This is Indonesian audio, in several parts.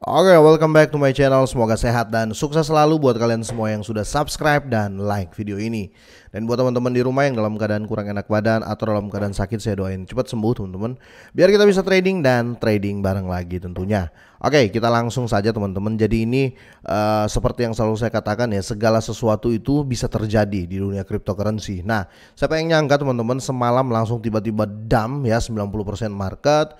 Oke, welcome back to my channel. Semoga sehat dan sukses selalu buat kalian semua yang sudah subscribe dan like video ini. Dan buat teman-teman di rumah yang dalam keadaan kurang enak badan atau dalam keadaan sakit, saya doain cepat sembuh teman-teman. Biar kita bisa trading dan trading bareng lagi tentunya. Oke, kita langsung saja teman-teman. Jadi ini uh, seperti yang selalu saya katakan ya, segala sesuatu itu bisa terjadi di dunia cryptocurrency. Nah, siapa yang nyangka teman-teman semalam langsung tiba-tiba dump ya 90% market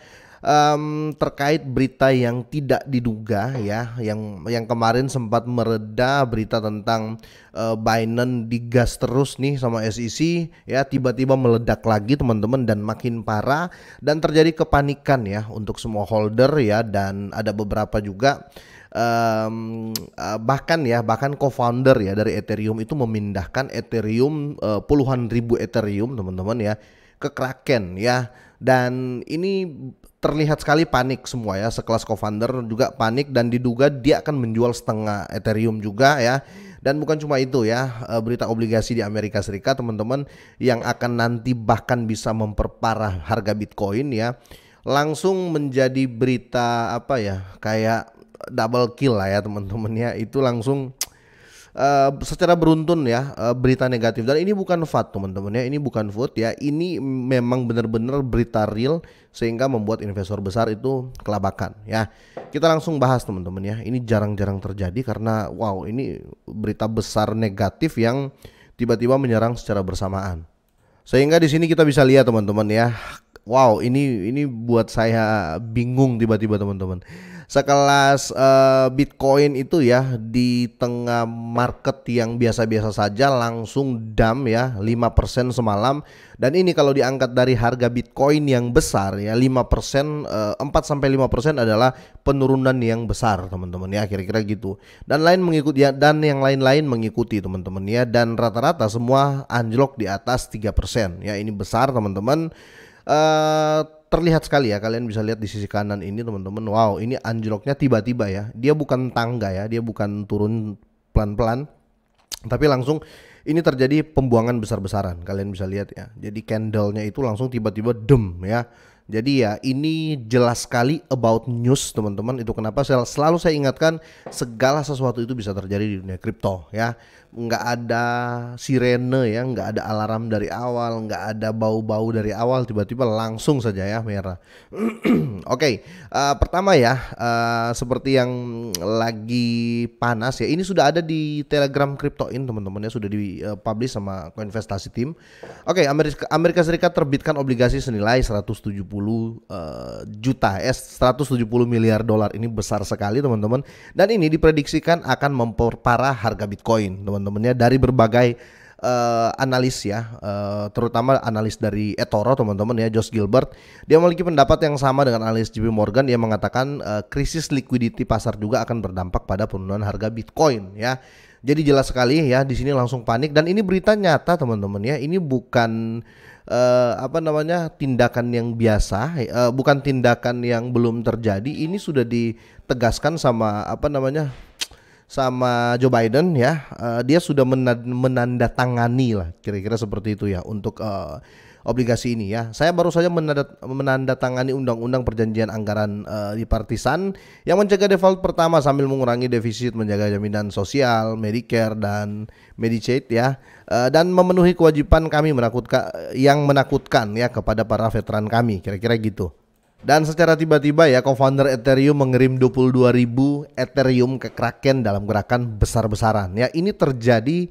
um, terkait berita yang tidak diduga ya yang yang kemarin sempat mereda berita tentang uh, Binance digas terus nih sama SEC ya tiba-tiba meledak lagi teman-teman dan makin parah. Dan terjadi kepanikan ya untuk semua holder ya dan ada beberapa juga um, bahkan ya bahkan co-founder ya dari Ethereum itu memindahkan Ethereum uh, puluhan ribu Ethereum teman-teman ya ke Kraken ya. Dan ini terlihat sekali panik semua ya sekelas co-founder juga panik dan diduga dia akan menjual setengah Ethereum juga ya. Dan bukan cuma itu ya eh, berita obligasi di Amerika Serikat teman-teman yang akan nanti bahkan bisa memperparah harga Bitcoin ya langsung menjadi berita apa ya kayak double kill lah ya teman-teman ya. Itu langsung uh, secara beruntun ya uh, berita negatif. Dan ini bukan fat teman-teman ya. Ini bukan food ya. Ini memang benar-benar berita real sehingga membuat investor besar itu kelabakan ya. Kita langsung bahas teman-teman ya. Ini jarang-jarang terjadi karena wow ini berita besar negatif yang tiba-tiba menyerang secara bersamaan. Sehingga di sini kita bisa lihat teman-teman ya. Wow ini ini buat saya bingung tiba-tiba teman-teman sekelas uh, Bitcoin itu ya di tengah market yang biasa-biasa saja langsung dam ya 5% semalam. Dan ini kalau diangkat dari harga Bitcoin yang besar ya 5% uh, 4 sampai 5% adalah penurunan yang besar teman-teman ya kira-kira gitu. Dan lain mengikuti ya dan yang lain-lain mengikuti teman-teman ya. Dan rata-rata semua anjlok di atas 3% ya ini besar teman-teman. Uh, terlihat sekali ya kalian bisa lihat di sisi kanan ini teman-teman. Wow ini anjloknya tiba-tiba ya. Dia bukan tangga ya dia bukan turun pelan-pelan. Tapi langsung ini terjadi pembuangan besar-besaran kalian bisa lihat ya. Jadi candlenya itu langsung tiba-tiba dem ya. Jadi ya ini jelas sekali about news teman-teman. Itu kenapa saya selalu saya ingatkan segala sesuatu itu bisa terjadi di dunia kripto ya nggak ada sirene ya nggak ada alarm dari awal nggak ada bau-bau dari awal tiba-tiba langsung saja ya merah. Oke okay, uh, eh, pertama ya uh, seperti yang lagi panas ya ini sudah ada di telegram cryptoin teman-teman ya sudah dipublish uh, sama koinvestasi tim. Oke okay, Amerika Amerika Serikat terbitkan obligasi senilai 170 uh, juta eh 170 miliar dolar ini besar sekali teman-teman. Dan ini diprediksikan akan memperparah harga Bitcoin teman teman-teman ya dari berbagai uh, analis ya, uh, terutama analis dari eToro teman-teman ya, Josh Gilbert. Dia memiliki pendapat yang sama dengan analis JP Morgan. Dia mengatakan uh, krisis likuiditi pasar juga akan berdampak pada penurunan harga Bitcoin ya. Jadi jelas sekali ya di sini langsung panik dan ini berita nyata teman-teman ya. Ini bukan uh, apa namanya tindakan yang biasa, uh, bukan tindakan yang belum terjadi. Ini sudah ditegaskan sama apa namanya sama Joe Biden ya uh, dia sudah menandatangani lah kira-kira seperti itu ya untuk uh, obligasi ini ya. Saya baru saja menandat, menandatangani undang-undang perjanjian anggaran uh, partisan yang mencegah default pertama sambil mengurangi defisit, menjaga jaminan sosial, Medicare dan Medicaid ya. Uh, dan memenuhi kewajiban kami menakutkan yang menakutkan ya kepada para veteran kami, kira-kira gitu. Dan secara tiba-tiba ya co-founder Ethereum mengirim 22 ribu Ethereum ke Kraken dalam gerakan besar-besaran. Ya ini terjadi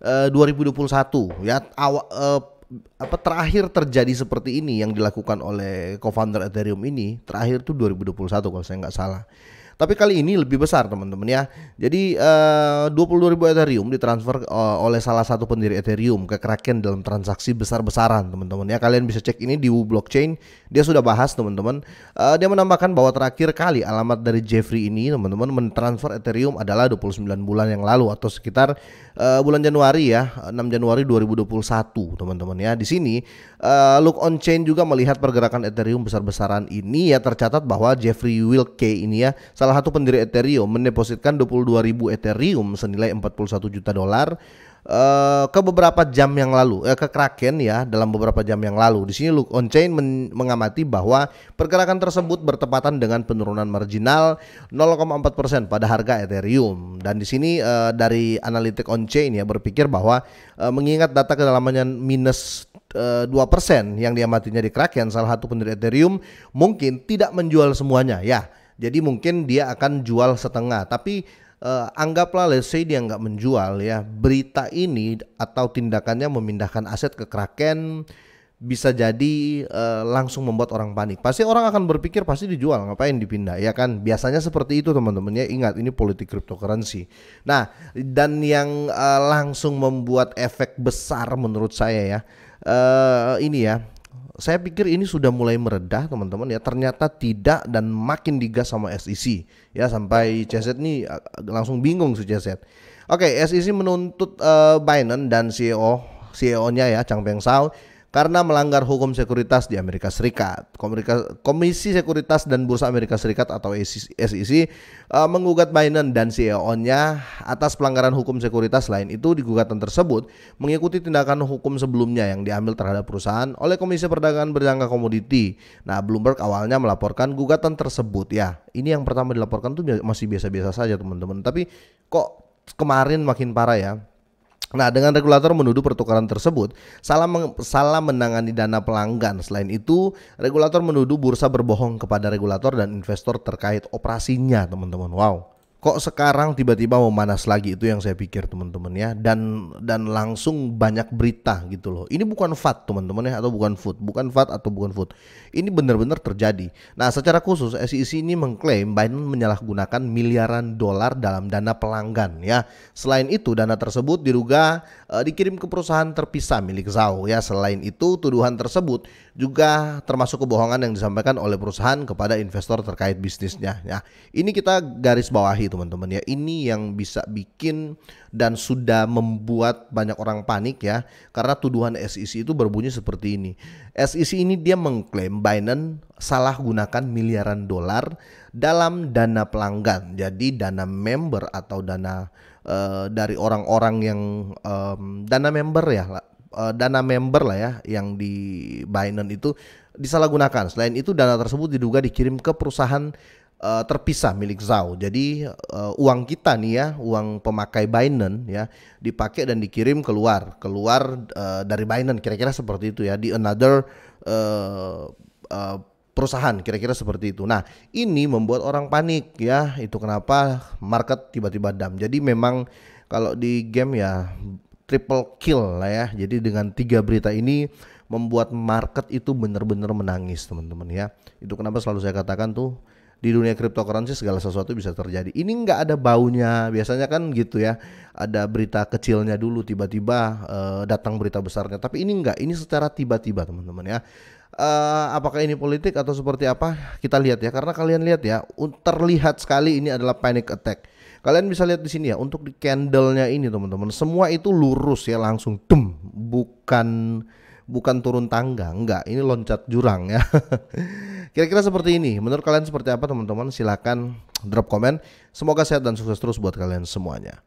uh, 2021 ya awal uh, apa terakhir terjadi seperti ini yang dilakukan oleh co-founder Ethereum ini terakhir tuh 2021 kalau saya nggak salah. Tapi kali ini lebih besar teman-teman ya. Jadi uh, 22.000 Ethereum ditransfer uh, oleh salah satu pendiri Ethereum ke Kraken dalam transaksi besar-besaran teman-teman ya. Kalian bisa cek ini di Wu Blockchain. Dia sudah bahas teman-teman. Uh, dia menambahkan bahwa terakhir kali alamat dari Jeffrey ini teman-teman mentransfer Ethereum adalah 29 bulan yang lalu atau sekitar uh, bulan Januari ya, 6 Januari 2021 teman-teman ya. Di sini uh, Look on Chain juga melihat pergerakan Ethereum besar-besaran ini ya tercatat bahwa Jeffrey Wilke ini ya salah satu pendiri Ethereum mendepositkan 22.000 Ethereum senilai 41 juta dolar uh, ke beberapa jam yang lalu, eh, ke Kraken ya dalam beberapa jam yang lalu. Di sini Luke on Chain men mengamati bahwa pergerakan tersebut bertepatan dengan penurunan marginal 0,4% pada harga Ethereum. Dan di sini uh, dari analitik on chain ya berpikir bahwa uh, mengingat data kedalamannya minus dua persen yang diamatinya di Kraken salah satu pendiri Ethereum mungkin tidak menjual semuanya ya jadi mungkin dia akan jual setengah tapi uh, anggaplah let's say dia nggak menjual ya berita ini atau tindakannya memindahkan aset ke Kraken bisa jadi uh, langsung membuat orang panik. Pasti orang akan berpikir pasti dijual, ngapain dipindah ya kan? Biasanya seperti itu teman-teman ya. Ingat ini politik cryptocurrency. Nah, dan yang uh, langsung membuat efek besar menurut saya ya. Uh, ini ya saya pikir ini sudah mulai meredah teman-teman ya. Ternyata tidak dan makin digas sama SEC ya. Sampai CZ ini langsung bingung si CZ. Oke, SEC menuntut uh, Binance dan CEO CEO-nya ya Chang Peng Shao karena melanggar hukum sekuritas di Amerika Serikat. Komisi Sekuritas dan Bursa Amerika Serikat atau SEC uh, menggugat Binance dan CEO-nya atas pelanggaran hukum sekuritas lain itu di gugatan tersebut mengikuti tindakan hukum sebelumnya yang diambil terhadap perusahaan oleh Komisi Perdagangan Berjangka Komoditi. Nah, Bloomberg awalnya melaporkan gugatan tersebut ya. Ini yang pertama dilaporkan tuh masih biasa-biasa saja teman-teman. Tapi kok kemarin makin parah ya Nah, dengan regulator menuduh pertukaran tersebut salah salah menangani dana pelanggan. Selain itu, regulator menuduh bursa berbohong kepada regulator dan investor terkait operasinya, teman-teman. Wow kok sekarang tiba-tiba mau manas lagi? Itu yang saya pikir teman-teman ya. Dan dan langsung banyak berita gitu loh. Ini bukan fat teman-teman ya atau bukan food bukan fat atau bukan food ini benar-benar terjadi. Nah secara khusus SEC ini mengklaim Biden menyalahgunakan miliaran dolar dalam dana pelanggan ya. Selain itu dana tersebut diduga uh, dikirim ke perusahaan terpisah milik Zhao ya. Selain itu tuduhan tersebut juga termasuk kebohongan yang disampaikan oleh perusahaan kepada investor terkait bisnisnya ya. Ini kita garis bawahi teman-teman ya. Ini yang bisa bikin dan sudah membuat banyak orang panik ya karena tuduhan SEC itu berbunyi seperti ini. SEC ini dia mengklaim Binance salah gunakan miliaran dolar dalam dana pelanggan. Jadi dana member atau dana uh, dari orang-orang yang um, dana member ya uh, dana member lah ya yang di Binance itu disalahgunakan. Selain itu dana tersebut diduga dikirim ke perusahaan uh, terpisah milik Zhao. Jadi uh, uang kita nih ya, uang pemakai Binance ya, dipakai dan dikirim keluar, keluar uh, dari Binance kira-kira seperti itu ya di another uh, uh, perusahaan kira-kira seperti itu. Nah, ini membuat orang panik ya. Itu kenapa market tiba-tiba dam. Jadi memang kalau di game ya triple kill lah ya. Jadi dengan tiga berita ini membuat market itu benar-benar menangis teman-teman ya. Itu kenapa selalu saya katakan tuh di dunia cryptocurrency segala sesuatu bisa terjadi. Ini nggak ada baunya, biasanya kan gitu ya. Ada berita kecilnya dulu, tiba-tiba uh, datang berita besarnya. Tapi ini nggak, ini secara tiba-tiba teman-teman ya. Uh, apakah ini politik atau seperti apa? Kita lihat ya, karena kalian lihat ya, terlihat sekali ini adalah panic attack. Kalian bisa lihat di sini ya, untuk di candlenya ini teman-teman, semua itu lurus ya, langsung dem, bukan bukan turun tangga, enggak, ini loncat jurang ya. Kira-kira seperti ini. Menurut kalian seperti apa teman-teman? Silahkan drop komen. Semoga sehat dan sukses terus buat kalian semuanya.